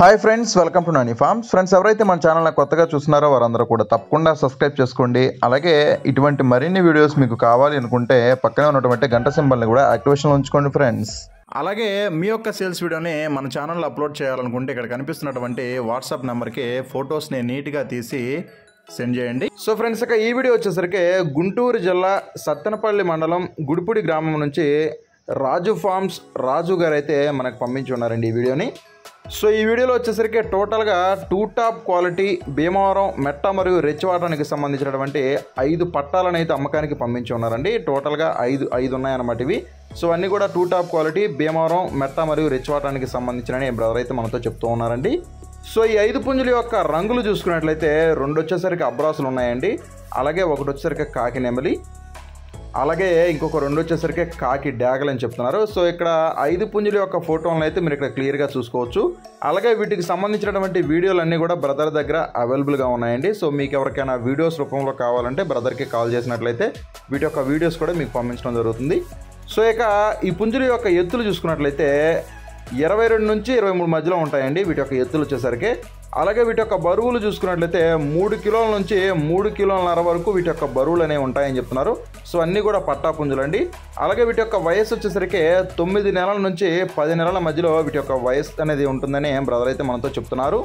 Hi friends welcome to Nani farms. Friends ఎవరైతే మన ఛానల్ని కొత్తగా చూస్తున్నారో వారందరూ కూడా తప్పకుండా సబ్స్క్రైబ్ చేసుకోండి. అలాగే ఇటువంటి మరిన్ని వీడియోస్ మీకు కావాలి అనుకుంటే పక్కనే ఉన్నటువంటి గంట సింబల్ని కూడా యాక్టివేషన్లో ఉంచుకోండి ఫ్రెండ్స్. అలాగే మీ యొక్క సేల్స్ వీడియోని మన ఛానల్లో అప్లోడ్ చేయాలనుకుంటే ఇక్కడ కనిపిస్తున్నటువంటి వాట్సాప్ నెంబర్కి ఫొటోస్ని నీట్గా తీసి సెండ్ చేయండి. సో ఫ్రెండ్స్ ఇక ఈ వీడియో వచ్చేసరికి గుంటూరు జిల్లా సత్తెనపల్లి మండలం గుడిపూడి గ్రామం నుంచి రాజు ఫార్మ్స్ రాజు గారు అయితే మనకు పంపించి ఉన్నారండి ఈ వీడియోని. సో ఈ వీడియోలో వచ్చేసరికి టోటల్గా టూ టాప్ క్వాలిటీ భీమవరం మెట్ట మరియు రెచ్చివాటానికి సంబంధించినటువంటి ఐదు పట్టాలను అయితే అమ్మకానికి పంపించి ఉన్నారండి. టోటల్గా ఐదు ఐదు ఉన్నాయన్నమాట ఇవి. సో అన్నీ కూడా టూ టాప్ క్వాలిటీ భీమవరం మెట్ట మరియు రెచ్చివాటానికి సంబంధించిన బ్రదర్ అయితే మనతో చెప్తూ ఉన్నారండి. సో ఈ ఐదు పుంజుల యొక్క రంగులు చూసుకున్నట్లయితే రెండు వచ్చేసరికి అబ్రాసులు ఉన్నాయండి. అలాగే ఒకటి వచ్చేసరికి కాకి నెమలి అలాగే ఇంకొక రెండు వచ్చేసరికి కాకి డ్యాగల్ అని చెప్తున్నారు. సో ఇక్కడ ఐదు పుంజుల యొక్క ఫోటోలను అయితే మీరు ఇక్కడ క్లియర్గా చూసుకోవచ్చు. అలాగే వీటికి సంబంధించినటువంటి వీడియోలన్నీ కూడా బ్రదర్ దగ్గర అవైలబుల్గా ఉన్నాయండి. సో మీకు ఎవరికైనా వీడియోస్ రూపంలో కావాలంటే బ్రదర్కి కాల్ చేసినట్లయితే వీటి యొక్క వీడియోస్ కూడా మీకు పంపించడం జరుగుతుంది. సో ఇక ఈ పుంజుల యొక్క ఎత్తులు చూసుకున్నట్లయితే ఇరవై రెండు నుంచి ఇరవై మూడు మధ్యలో ఉంటాయండి. వీటి యొక్క ఎత్తులు వచ్చేసరికి. అలాగే వీటి యొక్క బరువులు చూసుకున్నట్లయితే మూడు కిలోల నుంచి మూడు కిలోలన్నర వరకు వీటి యొక్క బరువులు అనేవి ఉంటాయని చెప్తున్నారు. సో అన్నీ కూడా పట్టా పుంజులండి. అలాగే వీటి యొక్క వయసు వచ్చేసరికి తొమ్మిది నెలల నుంచి పది నెలల మధ్యలో వీటి యొక్క వయసు అనేది ఉంటుందని బ్రదర్ అయితే మనతో చెప్తున్నారు.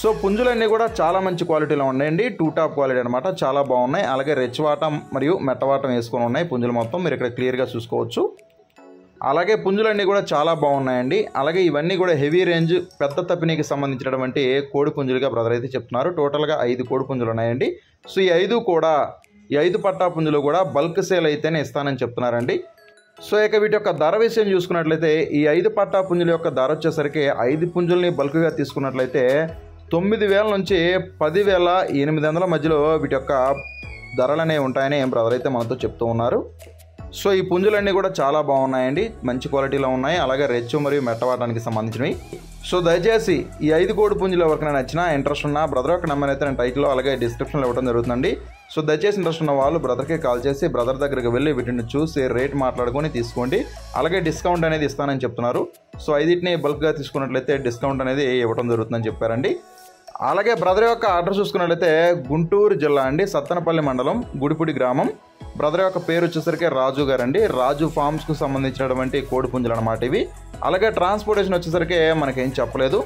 సో పుంజులన్నీ కూడా చాలా మంచి క్వాలిటీలో ఉన్నాయండి. టూ టాప్ క్వాలిటీ అనమాట చాలా బాగున్నాయి. అలాగే రెచ్వాటం మరియు మెట్టవాటం వేసుకొని ఉన్నాయి పుంజులు మొత్తం. మీరు ఇక్కడ క్లియర్గా చూసుకోవచ్చు. అలాగే పుంజులన్నీ కూడా చాలా బాగున్నాయండి. అలాగే ఇవన్నీ కూడా హెవీ రేంజ్ పెద్ద తప్పినీకి సంబంధించినటువంటి కోడి పుంజులుగా బ్రదర్ అయితే చెప్తున్నారు. టోటల్గా ఐదు కోడి పుంజులు ఉన్నాయండి. సో ఈ ఐదు కూడా ఈ ఐదు పట్టా పుంజులు కూడా బల్క్ సేల్ అయితేనే ఇస్తానని చెప్తున్నారండి. సో ఇక వీటి యొక్క ధర విషయం చూసుకున్నట్లయితే ఈ ఐదు పట్టా పుంజుల యొక్క ధర వచ్చేసరికి ఐదు పుంజుల్ని బల్క్గా తీసుకున్నట్లయితే తొమ్మిది వేల నుంచి పదివేల ఎనిమిది వందల మధ్యలో వీటి యొక్క ధరలు అనేవి ఉంటాయని బ్రదర్ అయితే మనతో చెప్తూ ఉన్నారు. సో ఈ పుంజులన్నీ కూడా చాలా బాగున్నాయండి. మంచి క్వాలిటీలో ఉన్నాయి. అలాగే రెచ్చు మరియు మెట్టవాటానికి సంబంధించినవి. సో దయచేసి ఈ ఐదు కోడి పుంజులు ఎవరికైనా నచ్చినా ఇంట్రెస్ట్ ఉన్నా బ్రదర్ యొక్క నెంబర్ అయితే నేను టైటిల్లో అలాగే డిస్క్రిప్షన్లో ఇవ్వడం జరుగుతుందండి. సో దయచేసి ఇంట్రెస్ట్ ఉన్న వాళ్ళు బ్రదర్కి కాల్ చేసి బ్రదర్ దగ్గరికి వెళ్ళి వీటిని చూసి రేట్ మాట్లాడుకొని తీసుకోండి. అలాగే డిస్కౌంట్ అనేది ఇస్తానని చెప్తున్నారు. సో ఐదింటిని బల్క్గా తీసుకున్నట్లయితే డిస్కౌంట్ అనేది ఇవ్వడం జరుగుతుందని చెప్పారండి. అలాగే బ్రదర్ యొక్క ఆర్డర్ చూసుకున్నట్లయితే గుంటూరు జిల్లా అండి సత్తనపల్లి మండలం గుడిపూడి గ్రామం. బ్రదర్ యొక్క పేరు వచ్చేసరికి రాజు గారు అండి రాజు ఫార్మ్స్కు సంబంధించినటువంటి కోడిపుంజులు అనమాట ఇవి. అలాగే ట్రాన్స్పోర్టేషన్ వచ్చేసరికి మనకేం చెప్పలేదు.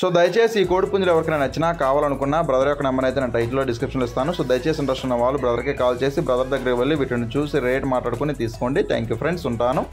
సో దయచేసి ఈ కోడి పుంజులు ఎవరికైనా నచ్చినా కావాలనుకున్నా బ్రదర్ యొక్క నెంబర్ అయితే నేను టైటిల్లో డిస్క్రిప్షన్లో ఇస్తాను. సో దయచేసి ఇంట్రెస్ట్ ఉన్న వాళ్ళు బ్రదర్కి కాల్ చేసి బ్రదర్ దగ్గరికి వెళ్ళి వీటిని చూసి రేట్ మాట్లాడుకుని తీసుకోండి. థ్యాంక్ యూ ఫ్రెండ్స్ ఉంటాను.